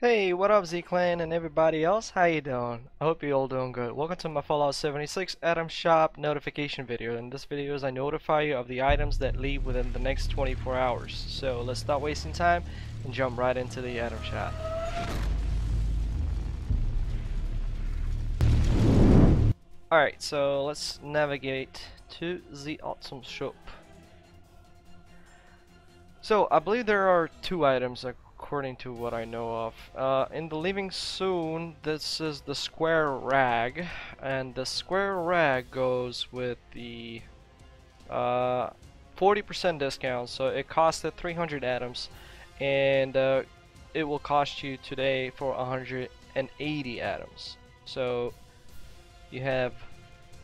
Hey, what up Z-Clan and everybody else? How you doing? I hope you all doing good. Welcome to my Fallout 76 Atom Shop notification video. In this video is I notify you of the items that leave within the next 24 hours. So let's stop wasting time and jump right into the Atom Shop. Alright, so let's navigate to the Atom Shop. So, I believe there are two items according to what I know of. Uh, in the Leaving Soon, this is the Square Rug, and the Square Rug goes with the 40% uh, discount, so it costed 300 atoms, and uh, it will cost you today for 180 atoms. So, you have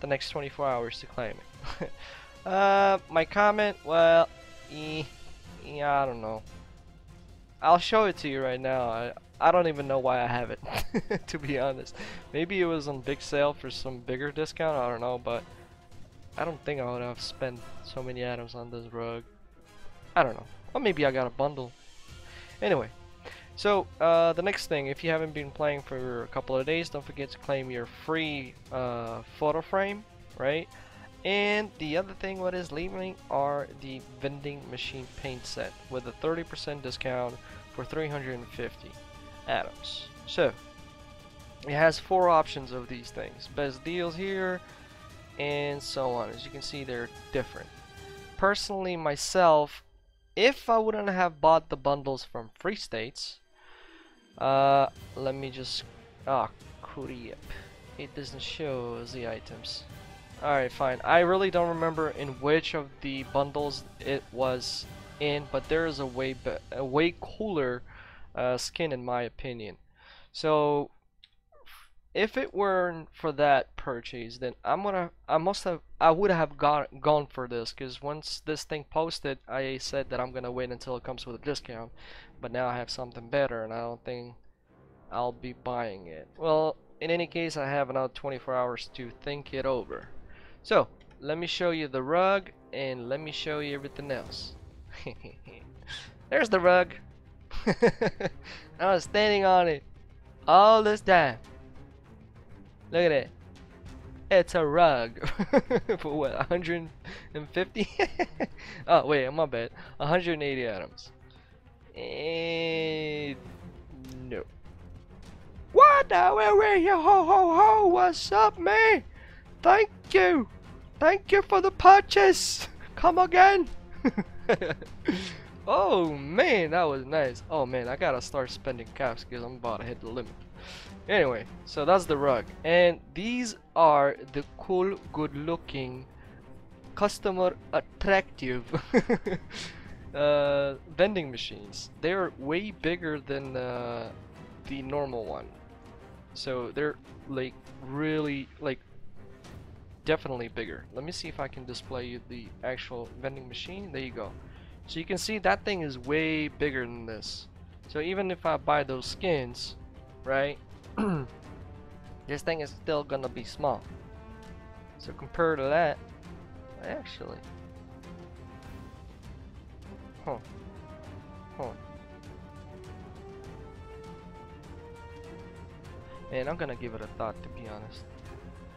the next 24 hours to claim it. uh, my comment, well, eh, yeah, I don't know. I'll show it to you right now. I, I don't even know why I have it, to be honest. Maybe it was on big sale for some bigger discount, I don't know, but I don't think I would have spent so many atoms on this rug. I don't know. Or maybe I got a bundle. Anyway, so uh, the next thing, if you haven't been playing for a couple of days, don't forget to claim your free uh, photo frame, right? And the other thing what is leaving are the vending machine paint set with a 30% discount for 350 atoms. So, it has four options of these things. Best deals here, and so on. As you can see, they're different. Personally, myself, if I wouldn't have bought the bundles from Free States, uh, let me just, ah, oh, It doesn't show the items. Alright, fine. I really don't remember in which of the bundles it was in, but there is a way a way cooler uh, skin in my opinion. So if it weren't for that purchase, then I'm gonna I must have I would have gone gone for this because once this thing posted, I said that I'm gonna wait until it comes with a discount. But now I have something better, and I don't think I'll be buying it. Well, in any case, I have another 24 hours to think it over. So, let me show you the rug and let me show you everything else. There's the rug. I was standing on it all this time. Look at it. It's a rug. For what, 150? oh, wait, my bad. 180 atoms. And... No. What the? Where, where, ho, ho, ho, what's up, man? Thank you. Thank you for the purchase. Come again. oh man, that was nice. Oh man, I gotta start spending caps because I'm about to hit the limit. Anyway, so that's the rug. And these are the cool, good looking, customer attractive uh, vending machines. They're way bigger than uh, the normal one. So they're like really like definitely bigger. Let me see if I can display you the actual vending machine. There you go. So you can see that thing is way bigger than this. So even if I buy those skins, right, this thing is still gonna be small. So compared to that, actually, huh, huh. And I'm gonna give it a thought to be honest.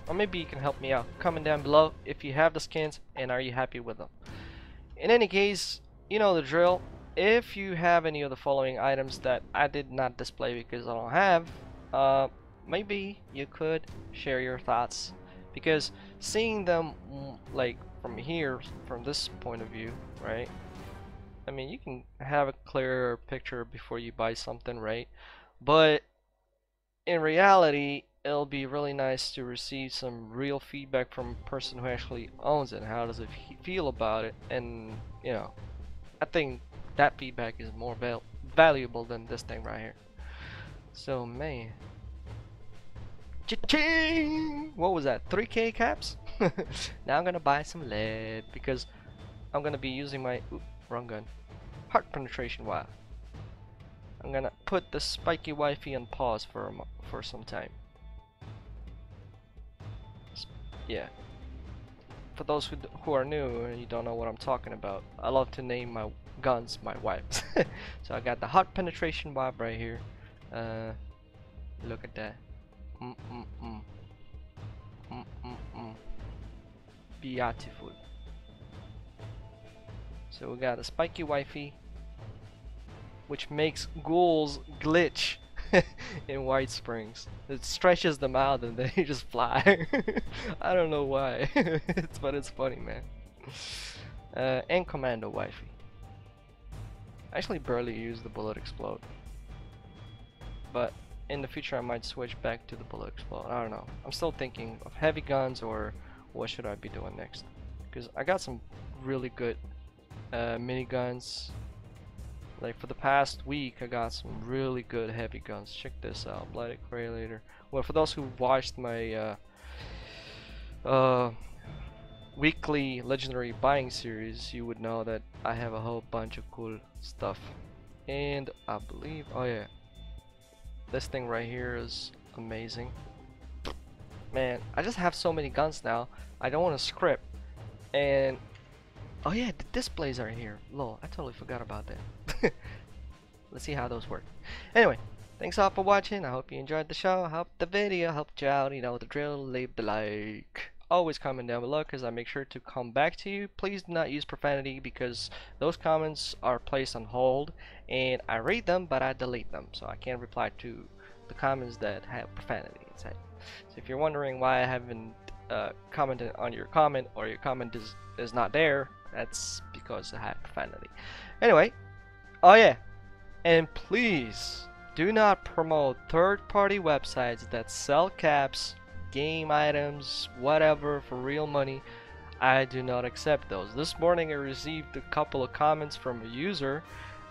Or maybe you can help me out. Comment down below if you have the skins and are you happy with them. In any case, you know the drill. If you have any of the following items that I did not display because I don't have, uh, maybe you could share your thoughts. Because seeing them mm, like from here, from this point of view, right? I mean, you can have a clearer picture before you buy something, right? But in reality, it'll be really nice to receive some real feedback from a person who actually owns it. How does it feel about it? And, you know, I think that feedback is more val valuable than this thing right here. So, man. Cha-ching! What was that? 3k caps? now I'm gonna buy some lead because I'm gonna be using my wrong gun. Heart penetration wire. I'm gonna put the spiky wifey on pause for for some time. Yeah. For those who, who are new and you don't know what I'm talking about, I love to name my guns my wipes. so I got the hot penetration wipe right here. Uh, look at that. Mm mm mm. Mm mm mm. Beautiful. So we got a spiky wifey, which makes ghouls glitch in White Springs. It stretches them out and they just fly. I don't know why, it's, but it's funny, man. Uh, and Commando wifey. I actually barely use the bullet explode, but in the future I might switch back to the bullet explode. I don't know. I'm still thinking of heavy guns or what should I be doing next. Because I got some really good uh, miniguns. Like for the past week I got some really good heavy guns. Check this out. Bloody Correlator. Well for those who watched my uh, uh, weekly legendary buying series you would know that I have a whole bunch of cool stuff. And I believe oh yeah this thing right here is amazing. Man, I just have so many guns now. I don't want to script. And oh yeah, the displays are here. Lol, I totally forgot about that. Let's see how those work. Anyway, thanks all for watching. I hope you enjoyed the show. I hope the video helped you out. You know the drill. Leave the like. Always comment down below because I make sure to come back to you. Please do not use profanity because those comments are placed on hold and I read them but I delete them so I can't reply to the comments that have profanity inside. So if you're wondering why I haven't uh, commented on your comment or your comment is, is not there, that's because I have profanity. Anyway, oh yeah, and please do not promote third-party websites that sell caps, game items, whatever for real money. I do not accept those. This morning I received a couple of comments from a user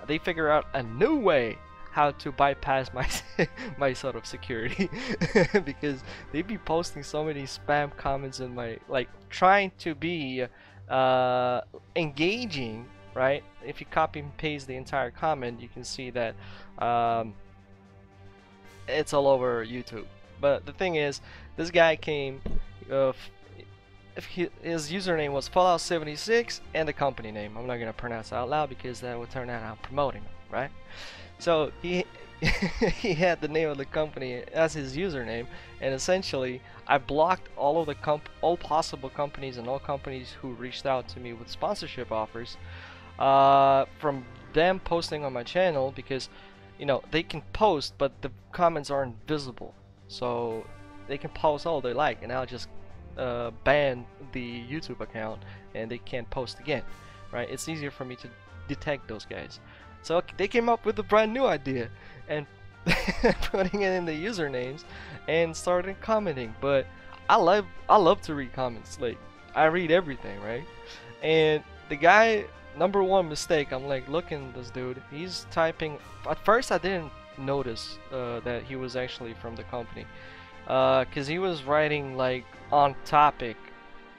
they figure out a new way how to bypass my my sort of security because they be posting so many spam comments in my like trying to be uh, engaging right if you copy and paste the entire comment you can see that um, it's all over YouTube but the thing is this guy came uh, if he, his username was Fallout 76 and the company name. I'm not gonna pronounce out loud because that would turn out I'm promoting him, right? So he he had the name of the company as his username, and essentially I blocked all of the comp all possible companies and all companies who reached out to me with sponsorship offers uh, from them posting on my channel because you know they can post but the comments aren't visible so they can post all they like and I'll just uh, ban the YouTube account and they can't post again, right? It's easier for me to detect those guys. So they came up with a brand new idea and putting it in the usernames and started commenting. But I love I love to read comments. Like I read everything, right? And the guy number one mistake, I'm like looking this dude. He's typing. At first, I didn't notice uh, that he was actually from the company because uh, he was writing like on topic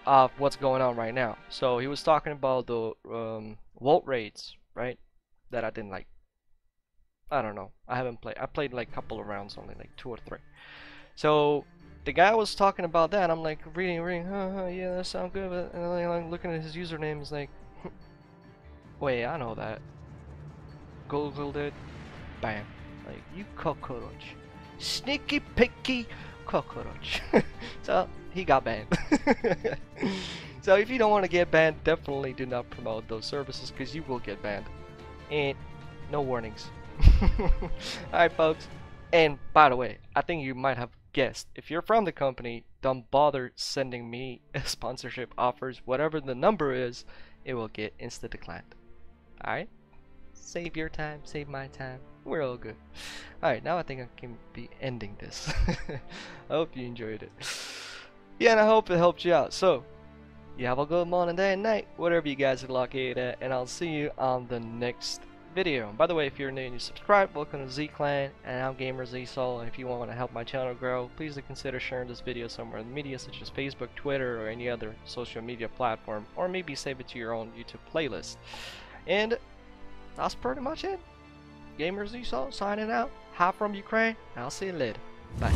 of what's going on right now. So he was talking about the um, vault raids, right? That I didn't like. I don't know. I haven't played. I played like a couple of rounds only, like two or three. So the guy was talking about that. I'm like reading, reading. Huh, yeah, that sounds good. But, and then like, looking at his username, is like, wait, I know that. Googled it. Bam. Like you cockroach, sneaky picky cockroach. so he got banned. so if you don't want to get banned, definitely do not promote those services because you will get banned. And no warnings. Alright folks. And by the way, I think you might have guessed, if you're from the company, don't bother sending me sponsorship offers. Whatever the number is, it will get insta declined. Alright? Save your time, save my time. We're all good. Alright, now I think I can be ending this. I hope you enjoyed it. Yeah, and I hope it helped you out. So, you have a good morning, day, and night, whatever you guys are located at, and I'll see you on the next video. And By the way, if you're new and you subscribe, welcome to Z-Clan, and I'm Gamer Z-Soul, and if you want to help my channel grow, please consider sharing this video somewhere in the media, such as Facebook, Twitter, or any other social media platform, or maybe save it to your own YouTube playlist. And that's pretty much it. Gamers Ubisoft signing out. Hi from Ukraine. I'll see you later. Bye.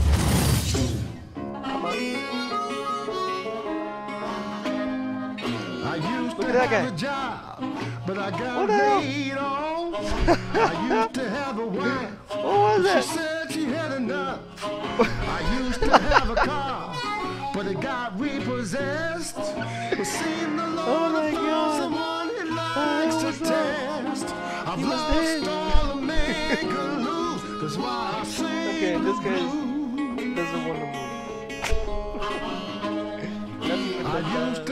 Job, but I got what the hell? I used to have a wife. What was that? Said she had enough. I used to have a car, but it got repossessed. It seemed the Lord oh my God life's a test. I've lost all the make-a-lose. That's why I sing Okay, this guy doesn't want to move.